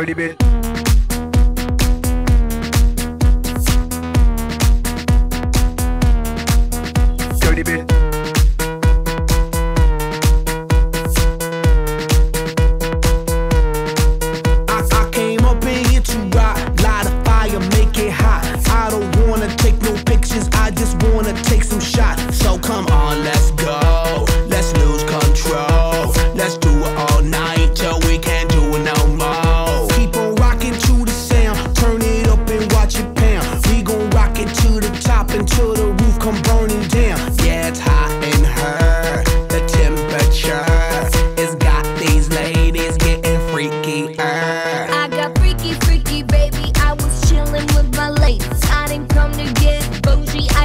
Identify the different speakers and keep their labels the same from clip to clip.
Speaker 1: Dirty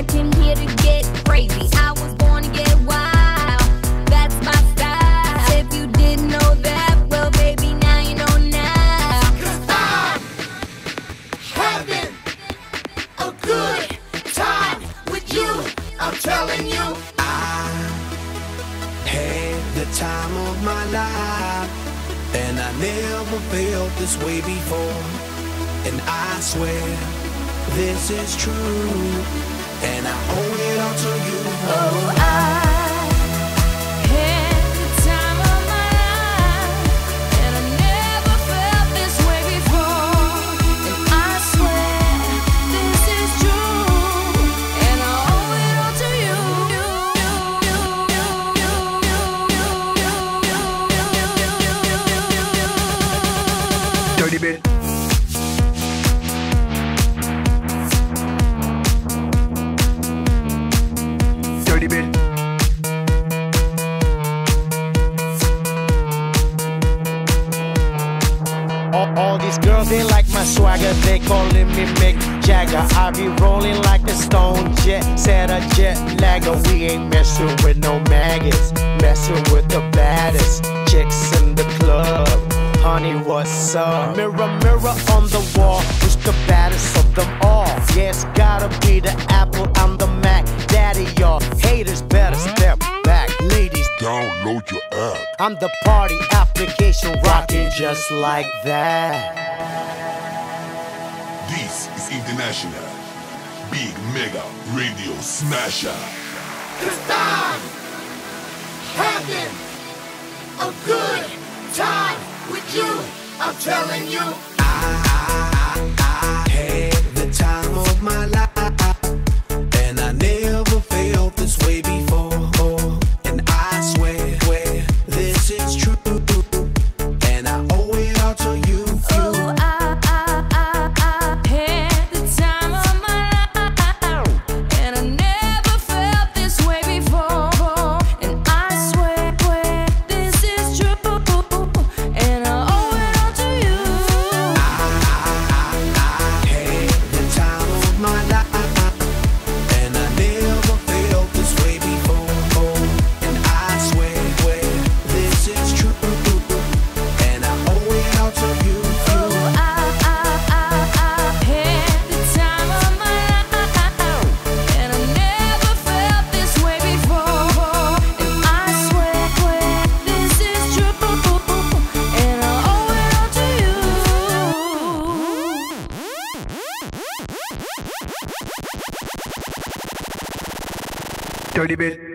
Speaker 2: came here to
Speaker 3: get crazy. I was born to get wild. That's my style. If you didn't know that, well, baby, now you know now.
Speaker 4: having a good time with you. I'm telling you.
Speaker 2: had the time of my life, and I never felt this way before. And I swear this is true, and I owe it all to you.
Speaker 3: Oh, my
Speaker 5: swagger, they calling me Mick Jagger. I be rolling like a stone jet, set a jet lagger. We ain't messing with no maggots, messing with the baddest chicks in the club. Honey, what's up? Mirror, mirror on the wall, who's the baddest of them all? Yeah, gotta be the Apple, I'm the Mac. Daddy, y'all haters better step back. Ladies,
Speaker 6: Download your app.
Speaker 5: I'm the party application rocking just like that.
Speaker 6: This is International Big Mega Radio Smasher.
Speaker 4: Cause I'm having a good time with you. I'm telling you.
Speaker 2: I
Speaker 3: had the time of my life,
Speaker 1: Dirty bit.